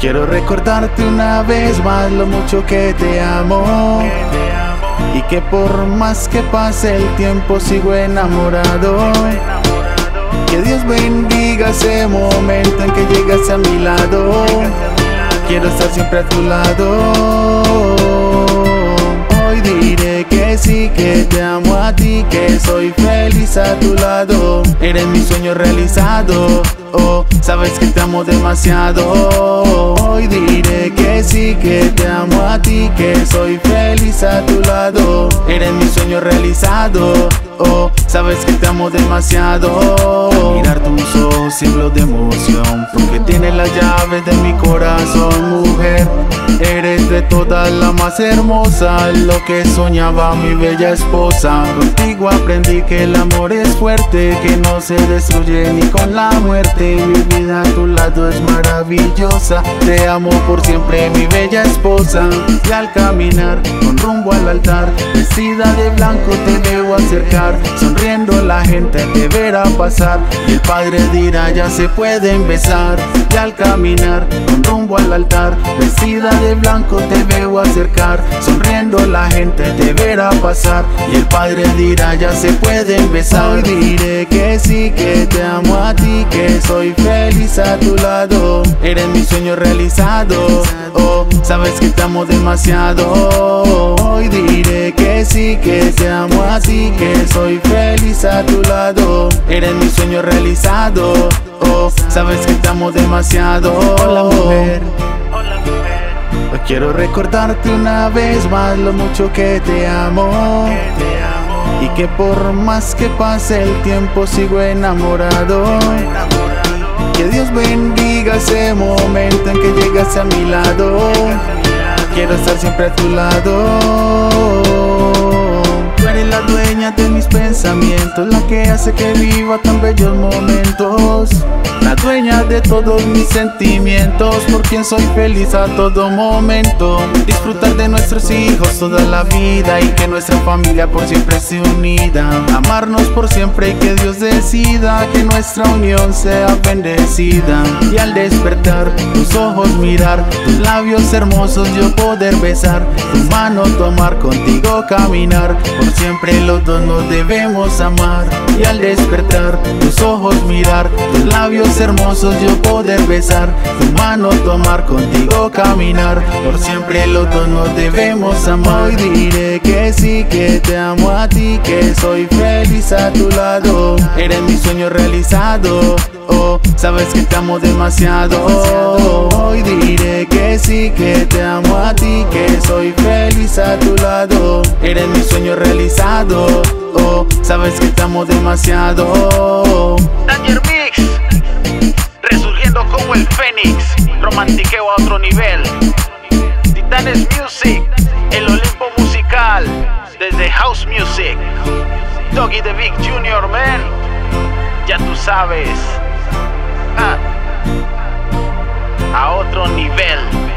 Quiero recordarte una vez más lo mucho que te amo. Y que por más que pase el tiempo sigo enamorado. Que Dios bendiga ese momento en que llegas a mi lado. Quiero estar siempre a tu lado. Hoy diré que sí, que te amo a ti, que soy feliz a tu lado. Eres mi sueño realizado. Oh, sabes que te amo demasiado. Hoy diré que sí, que te amo a ti, que soy feliz a tu lado. Eres mi sueño realizado. Oh, sabes que te amo demasiado. mirar tus ojos siglos de emoción, porque tienes las llaves de mi corazón, mujer. Eres de todas la más hermosa, lo que soñaba mi bella esposa. Contigo aprendí que el amor es fuerte, que no se destruye ni con la muerte. Mi vida a tu lado es maravillosa, te amo por siempre, mi bella esposa. Y al caminar con rumbo al altar, vestida de blanco te debo acercar. Sonriendo la gente te verá pasar, y el padre dirá ya se pueden besar. Y al caminar con rumbo al altar, vestida de blanco te veo acercar. Sonriendo la gente te verá pasar, y el padre dirá ya se pueden besar. Hoy diré que sí, que te amo a ti, que soy feliz a tu lado. Eres mi sueño realizado. Oh, sabes que te amo demasiado. Hoy diré que sí, que te amo a ti, que soy feliz a tu lado. Eres mi sueño realizado. Oh, sabes que te amo demasiado. Hola mujer. Quiero recordarte una vez más lo mucho que te amo. Y que por más que pase el tiempo sigo enamorado. Que Dios bendiga ese momento en que llegas a mi lado. Quiero estar siempre a tu lado. Pensamientos, la que hace que viva tan bellos momentos. La dueña de todos mis sentimientos, por quien soy feliz a todo momento. Disfrutar de nuestros hijos toda la vida y que nuestra familia por siempre esté unida. Amarnos por siempre y que Dios decida que nuestra unión sea bendecida. Y al despertar, tus ojos mirar, tus labios hermosos yo poder besar, tu mano tomar, contigo caminar. Por siempre los dos nos debemos amar. Y al despertar, tus ojos mirar, tus labios hermosos yo poder besar, tu mano tomar, contigo caminar. Por siempre los dos nos debemos amar. Hoy diré que sí, que te amo a ti, que soy feliz a tu lado. Eres mi sueño realizado. Oh, sabes que te amo demasiado. Hoy diré que sí, que te amo a ti, que soy feliz a tu lado. Eres mi sueño realizado. Oh, sabes que amo demasiado. Danger Mix, resurgiendo como el Fénix, romantiqueo a otro nivel. Titanes Music, el Olimpo musical, desde House Music. Doggy the Big Junior, man, ya tú sabes. Ah, a otro nivel.